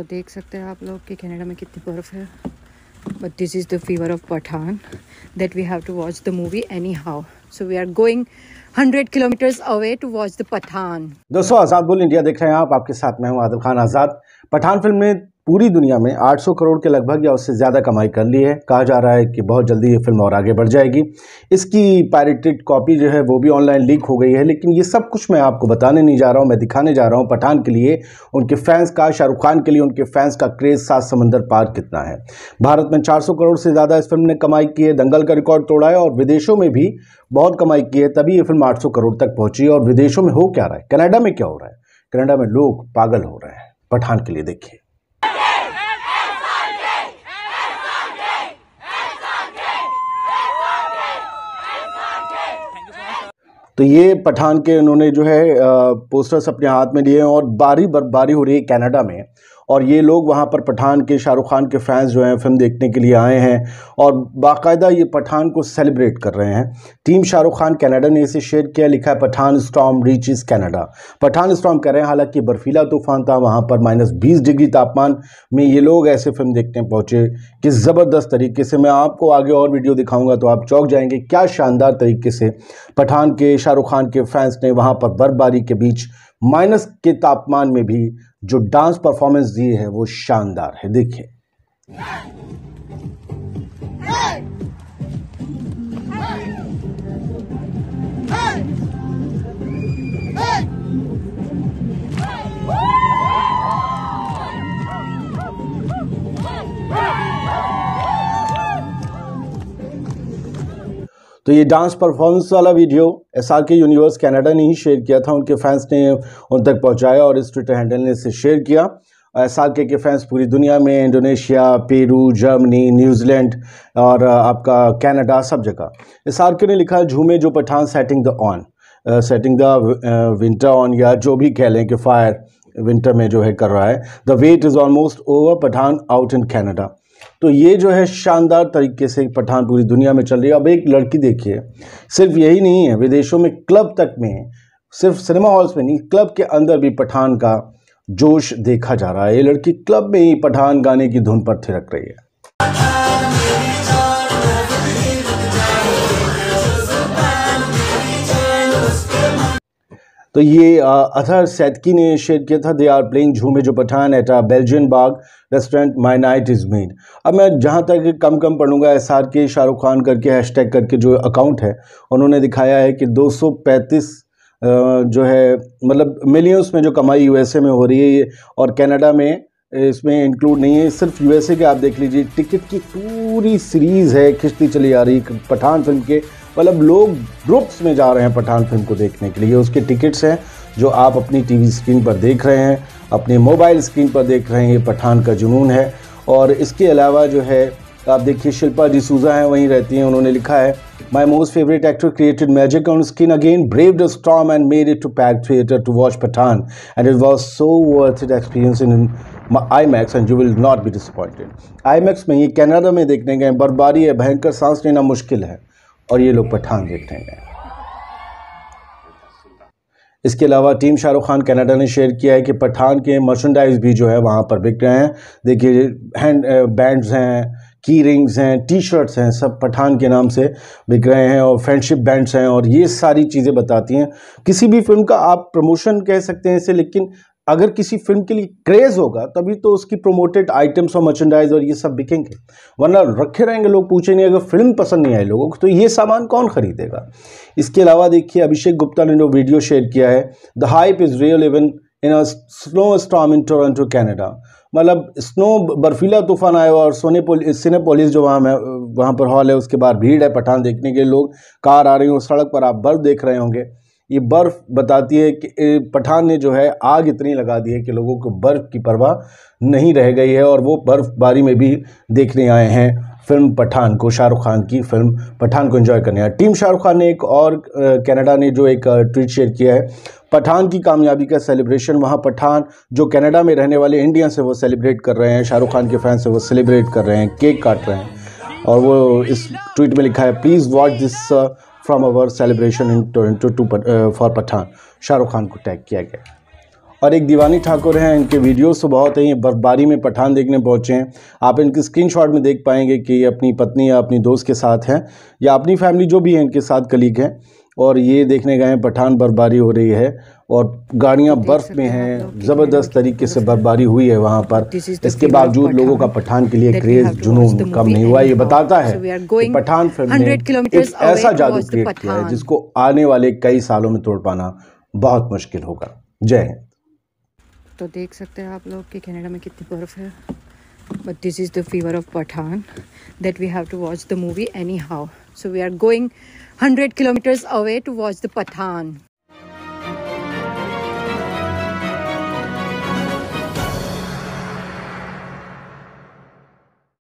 देख सकते हैं आप लोग कि कनाडा में कितनी बर्फ़ है। But this is the fever of Pathaan that we have to watch the movie anyhow so we are going hundred kilometres away to watch the Pathaan दोस्तों, आज़ाद बोल इंडिया देख रहे हैं आप, आपके साथ मैं हूँ आदिल खान आज़ाद। पठान फ़िल्म में पूरी दुनिया में 800 करोड़ के लगभग या उससे ज़्यादा कमाई कर ली है। कहा जा रहा है कि बहुत जल्दी ये फ़िल्म और आगे बढ़ जाएगी। इसकी पायरेटेड कॉपी जो है, वो भी ऑनलाइन लीक हो गई है, लेकिन ये सब कुछ मैं आपको बताने नहीं जा रहा हूँ, मैं दिखाने जा रहा हूँ पठान के लिए, उनके फैंस का, शाहरुख खान के लिए, उनके फैंस का क्रेज़ सात समंदर पार कितना है। भारत में चार सौ करोड़ से ज़्यादा इस फ़िल्म ने कमाई की है, दंगल का रिकॉर्ड तोड़ा है और विदेशों में भी बहुत कमाई की है, तभी ये फ़िल्म आठ सौ करोड़ तक पहुँची और विदेशों में हो क्या रहा है? कनाडा में क्या हो रहा है? कनाडा में लोग पागल हो रहे हैं। पठान के लिए देखिए। तो ये पठान के उन्होंने जो है पोस्टर्स अपने हाथ में लिए और बारी बर्फबारी हो रही है कनाडा में। और ये लोग वहाँ पर पठान के, शाहरुख खान के फैंस जो हैं फ़िल्म देखने के लिए आए हैं और बाकायदा ये पठान को सेलिब्रेट कर रहे हैं। टीम शाहरुख खान कनाडा ने इसे शेयर किया, लिखा है, Pathaan storm reaches Canada Pathaan storm कह रहे हैं, हालाँकि बर्फीला तूफ़ान था, वहाँ पर माइनस बीस डिग्री तापमान में ये लोग ऐसे फ़िल्म देखने पहुँचे कि ज़बरदस्त तरीके से। मैं आपको आगे और वीडियो दिखाऊँगा तो आप चौक जाएँगे, क्या शानदार तरीके से पठान के, शाहरुख खान के फैंस ने वहाँ पर बर्फबारी के बीच माइनस के तापमान में भी जो डांस परफॉर्मेंस दी है वो शानदार है। देखिए। तो ये डांस परफॉर्मेंस वाला video S R K universe Canada ने ही शेयर किया था। उनके फैंस ने उन तक पहुँचाया और इस ट्विटर हैंडल ने इसे शेयर किया। एस आर के फैंस पूरी दुनिया में इंडोनेशिया पेरू जर्मनी न्यूजीलैंड और आपका कनाडा सब जगह। एस आर के ने लिखा झूमे जो Pathaan setting the on setting the winter on या जो भी कह लें कि फायर विंटर में जो है कर रहा है। The wait is almost over Pathaan out in Canada तो ये जो है शानदार तरीके से पठान पूरी दुनिया में चल रही है। अब एक लड़की देखिए, सिर्फ़ यही नहीं है, विदेशों में, क्लब तक में, सिर्फ़ सिनेमा हॉल्स में नहीं, क्लब के अंदर भी पठान का जोश देखा जा रहा है। ये लड़की क्लब में ही पठान गाने की धुन पर थिरक रही है। तो ये अथर सैदकी ने शेयर किया था दे आर प्लेइंग झूमे जो Pathaan at a Belgian Bagh restaurant my night is made अब मैं जहाँ तक कम कम पढ़ूँगा एस आर के, शाहरुख खान करके हैशटैग करके जो अकाउंट है, उन्होंने दिखाया है कि 235 जो है मतलब मिलियंस में जो कमाई यूएसए में हो रही है और कनाडा में, इसमें इंक्लूड नहीं है, सिर्फ़ यूएसए के आप देख लीजिए टिकट की पूरी सीरीज़ है खिंचती चली आ रही पठान फ़िल्म के मतलब लोग ग्रुप्स में जा रहे हैं पठान फ़िल्म को देखने के लिए। उसके टिकट्स हैं, जो आप अपनी टीवी स्क्रीन पर देख रहे हैं, अपने मोबाइल स्क्रीन पर देख रहे हैं, ये पठान का जुनून है। और इसके अलावा जो है, आप देखिए शिल्पा डिसूजा हैं, वहीं रहती हैं, उन्होंने लिखा है my most favourite actor created magic on screen again brave the storm and made it to pack theatre to watch Pathaan and it was so worth it experience in IMAX and you will not be disappointed IMAX में ये Canada में देखने गए बर्फबारी है, भयंकर सांस लेना मुश्किल है। और ये लोग पठान देखने गए इसके अलावा टीम शाहरुख खान कनाडा ने शेयर किया है कि पठान के मर्चेंडाइज भी जो है वहाँ पर बिक रहे हैं। देखिए, हैंड बैंड्स हैं, की रिंग्स हैं टी शर्ट्स हैं, सब पठान के नाम से बिक रहे हैं और फ्रेंडशिप बैंड्स हैं और ये सारी चीज़ें बताती हैं। किसी भी फ़िल्म का आप प्रमोशन कह सकते हैं इसे, लेकिन अगर किसी फ़िल्म के लिए क्रेज होगा, तभी तो उसकी प्रोमोटेड आइटम्स और मर्चेंडाइज और ये सब बिकेंगे। वरना रखे रहेंगे लोग, पूछेंगे, अगर फ़िल्म पसंद नहीं आई लोगों को तो ये सामान कौन खरीदेगा? इसके अलावा देखिए, अभिषेक गुप्ता ने जो वीडियो शेयर किया है the hype is real even in snow storm in Toronto Canada मतलब स्नो बर्फीला तूफ़ान आया हुआ और सोने पोलिस सिनेपोलिस जो वहाँ में, वहाँ पर हॉल है, उसके बाद भीड़ है, पठान देखने के लोग, कार आ रही हो, सड़क पर आप बर्फ़ देख रहे होंगे। ये बर्फ़ बताती है कि पठान ने जो है आग इतनी लगा दी है कि लोगों को बर्फ़ की परवाह नहीं रह गई है और वो बर्फ़बारी में भी देखने आए हैं। फ़िल्म पठान को, शाहरुख खान की फ़िल्म पठान को एंजॉय करने आए। टीम शाहरुख खान ने एक और कनाडा ने जो एक ट्वीट शेयर किया है, पठान की कामयाबी का सेलिब्रेशन वहाँ पठान, जो कनाडा में रहने वाले इंडियन से वो सेलिब्रेट कर रहे हैं, शाहरुख खान के फ़ैन से वो सेलिब्रेट कर रहे हैं केक काट रहे हैं। और वो इस ट्वीट में लिखा है please watch this from our celebration in Toronto too for Pathaan Shahrukh Khan को टैग किया गया। और एक दीवानी ठाकुर हैं, इनके वीडियोस तो बहुत हैं, ये बर्फबारी में पठान देखने पहुँचे हैं। आप इनके स्क्रीनशॉट में देख पाएँगे कि ये अपनी पत्नी या अपनी दोस्त के साथ हैं, या अपनी फैमिली जो भी है, इनके साथ कलीग हैं। और ये देखने गए हैं पठान बर्फबारी हो रही है। और गाड़ियाँ बर्फ़ में हैं ज़बरदस्त तरीके से बर्फबारी हुई है वहाँ पर। इसके बावजूद लोगों का पठान के लिए क्रेज जुनून कम नहीं हुआ ये बताता है कि पठान फ़िल्म ने 100 एक ऐसा जादू क्रिएट किया है जिसको आने वाले कई सालों में तोड़ पाना बहुत मुश्किल होगा। जय हिंद। तो देख सकते हैं आप लोग कि कनाडा में कितनी बर्फ़ है। But this is the fever of Pathaan that we have to watch the movie anyhow so we are going hundred kilometres away to watch the Pathaan.